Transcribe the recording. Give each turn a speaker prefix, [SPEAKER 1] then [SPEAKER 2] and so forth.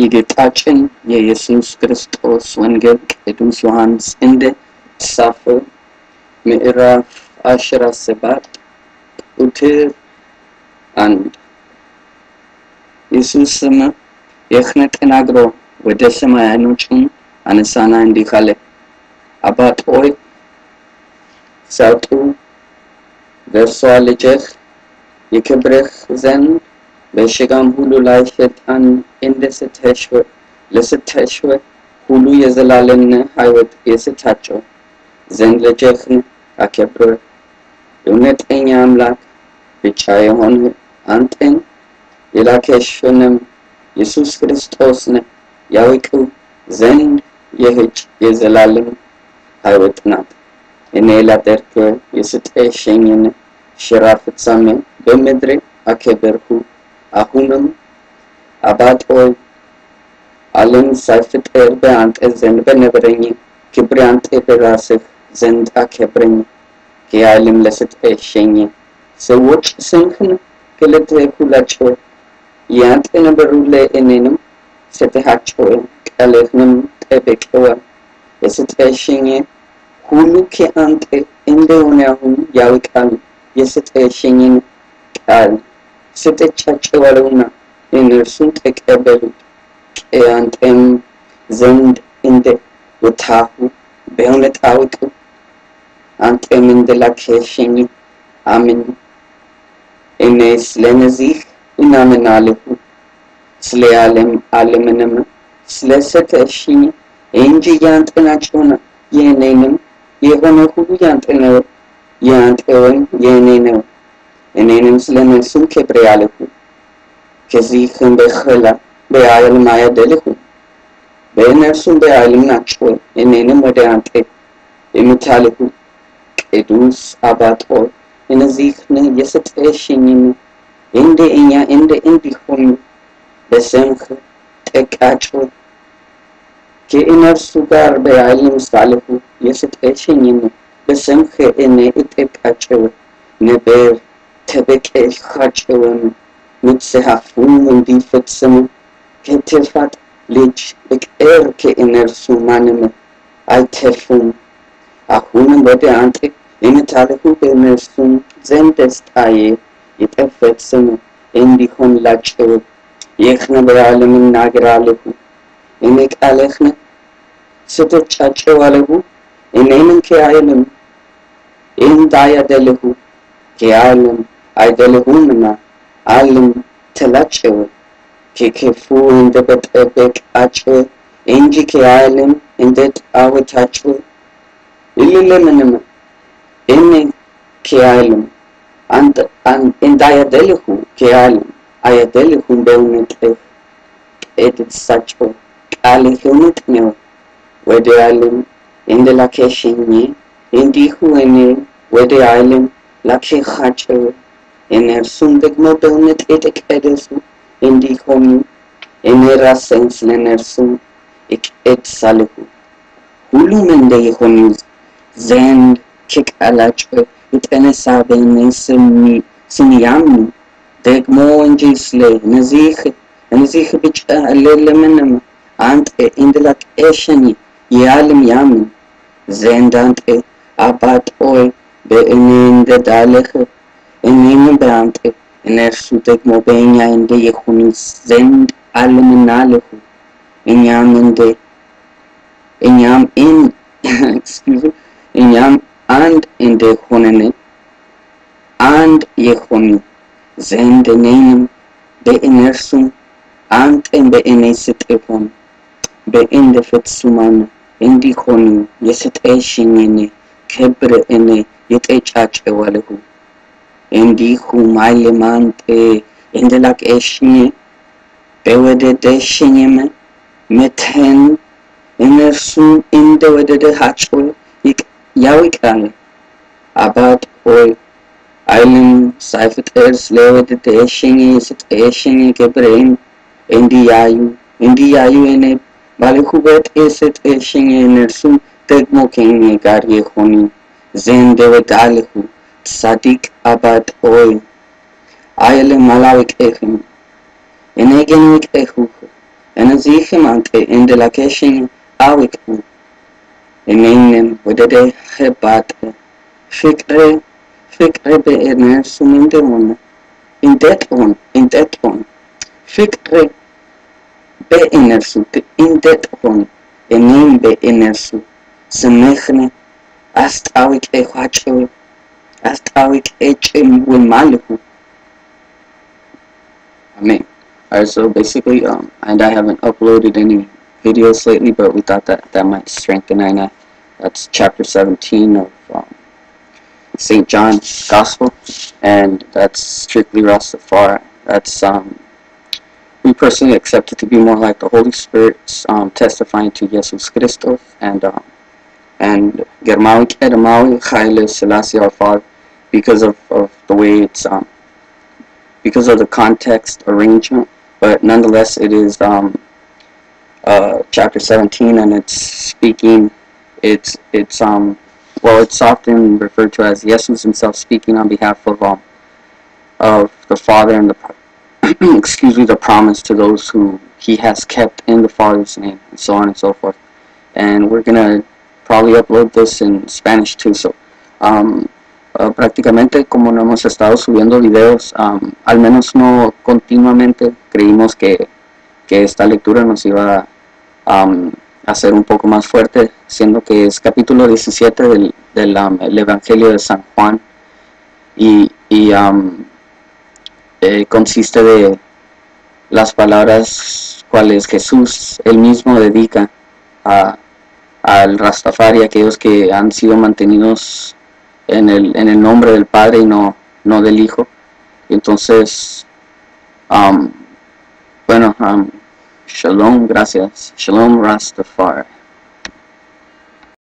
[SPEAKER 1] የጌታችን የኢየሱስ ክርስቶስ ወንጌል ቅዱስ ዮሐንስ እንደ ተጻፈው ምዕራፍ አስራ ሰባት ቁጥር አንድ ኢየሱስም ይህን ተናግሮ ወደ ሰማይ ዓይኖቹን አነሳና እንዲህ አለ፣ አባት ሆይ ሰጡ ደርሷ ልጅህ የክብርህ ዘንድ በሽጋም ሁሉ ላይ ስልጣን እንደሰጠሽው ለሰጠሽው ሁሉ የዘላለም ሕይወት የሰጣቸው ዘንድ ልጅህን አከብር። የእውነተኛ አምላክ ብቻ የሆነ አንተን የላከሽንም ኢየሱስ ክርስቶስን ያውቁ ዘንድ ይህች የዘላለም ሕይወት ናት። እኔ ላደርግ የሰጠሽኝን ሥራ ፍጻሜ በምድር አከበርሁ። አሁንም አባት ሆይ ዓለም ሳይፈጠር በአንተ ዘንድ በነበረኝ ክብር አንተ በራስህ ዘንድ አከብረኝ። ከዓለም ለሰጠኸኝ ሰዎች ስምህን ገለጥሁላቸው። ያንተ ነበሩ፣ ለእኔም ሰጠሃቸው። ቃልህንም ጠብቀዋል። የሰጠኸኝ ሁሉ ከአንተ እንደሆነ አሁን ያውቃሉ። የሰጠኸኝን ቃል ሰጥቻቸዋለሁና እነርሱም ተቀበሉት። ከአንተም ዘንድ እንደ ወጣሁ በእውነት አወቁ። አንተም እንደላክኸኝ አመኑ። እኔ ስለነዚህ እናምናለሁ። ስለ ዓለም ዓለምንም ስለሰጠሽኝ እንጂ ያንተ የእኔንም የሆነ ሁሉ ያንተ ነው፣ የእኔ ነው። እኔንም ስለ እነርሱም ከብሬአለሁ። ከዚህም በኋላ በዓለም አይደለሁም፣ በእነርሱም በዓለም ናቸው። እኔንም ወደ አንተ የምታልሁ ቅዱስ አባት ሆይ እነዚህን የሰጠሽኝን እንደ እኛ እንደ እንዲሆኑ በስምህ ጠቃቸው። ከእነርሱ ጋር በዓለም ሳለሁ የሰጠሽኝን በስምህ እኔ እጠብቃቸው ነበር። ተበቀልኋቸውም መጽሐፉም እንዲፈጸሙ ከጥፋት ልጅ በቀር ከእነርሱ ማንም አይተርፉም። አሁንም ወደ አንተ የምታልሁ በእነርሱም ዘንድ ደስታዬ የተፈጸመ እንዲሆንላቸው ይህን በዓለም እናገራለሁ። እኔ ቃልህን ሰጥቻቸዋለሁ። እኔንም ከዓለም እንዳያደለሁ ከዓለም አይደለሁምና ዓለም ተላቸው ከክፉ እንደበጠበቃቸው እንጂ ከዓለም እንደጣወታቸው ይልለምንም እኔ ከዓለም እንዳያደለሁ ከዓለም አያደለሁም። በእውነትህ የተሳቸው ቃልህ እውነት ነው። ወደ ዓለም እንደላከሽኝ እንዲሁ እኔ ወደ ዓለም ላክሃቸው። እነርሱም ደግሞ በእውነት የተቀደሱ እንዲሆኑ እኔ ራሴን ስለ እነርሱ እቀድሳለሁ። ሁሉም እንደ የሆኑ ዘንድ ከቃላቸው የተነሳ በእኔ ስለሚያምኑ ደግሞ እንጂ ስለ እነዚህ ብቻ አይደለምንም። አንተ እንደላክኸኝ የዓለም ያምን ዘንድ አንተ አባት ሆይ በእኔ እንደዳለህ እኔም በአንተ እነርሱ ደግሞ በእኛ እንደ የሆኑ ዘንድ ዓለምን አልሁ። እኛም እንደ እኛም excuse እኛም አንድ እንደሆነን አንድ የሆኑ ዘንድ እኔንም በእነርሱም አንተን በእኔ ስትሆን በእንደ ፍጹማን እንዲሆኑ የሰጠሽኝን ክብር እኔ እጠይቃቸዋለሁ። እንዲሁም ዓለም አንተ እንደላክኸኝ በወደድሽኝም መጠን እነርሱም እንደወደድሃቸው ያውቃሉ። አባት ሆይ ዓለም ሳይፈጠር ስለወደድሽኝ የሰጠሽኝ ክብሬን እንዲያዩ እንዲያዩ እኔ ባለሁበት የሰጠሽኝ እነርሱም ደግሞ ከእኔ ጋር የሆኑ ዘንድ እወዳለሁ። ጻድቅ አባት ሆይ ዓለም አላወቀህም፣ እኔ ግን አወቅሁህ። እነዚህም አንተ እንደላከሽኝ አውቅ እኔንም ወደ ደህባት ፍቅር ፍቅር በእነርሱም እንደሆነ እንዴት ሆነ እንዴት ሆነ ፍቅር በእነርሱ እንዴት ሆነ Astaric HM with Malibu. I mean, alright, so basically, um, and I haven't uploaded any videos lately, but we thought that that might strengthen Aina. That's chapter 17 of um, St. John's Gospel, and that's strictly Rastafari. That's, um, we personally accept it to be more like the Holy Spirit's um, testifying to Jesus Christos and um, and Germawic Edamawi Haile Selassie our Father because of, of the way it's um, because of the context arrangement, but nonetheless it is um, uh, chapter 17 and it's speaking it's it's um well it's often referred to as Jesus himself speaking on behalf of um of the Father and the excuse me the promise to those who he has kept in the Father's name and so on and so forth. And we're gonna probably upload this in Spanish too. So um, uh, prácticamente como no hemos estado subiendo videos, al menos no continuamente, creímos que, que esta lectura nos iba a um, hacer un poco más fuerte, siendo que es capítulo 17 del, del el Evangelio de San Juan. Y, y eh, consiste de las palabras cuales Jesús él mismo dedica a, al Rastafari, aquellos que han sido mantenidos en el, en el nombre del Padre y no, no del Hijo. Entonces, um, bueno, um, Shalom, gracias. Shalom Rastafari.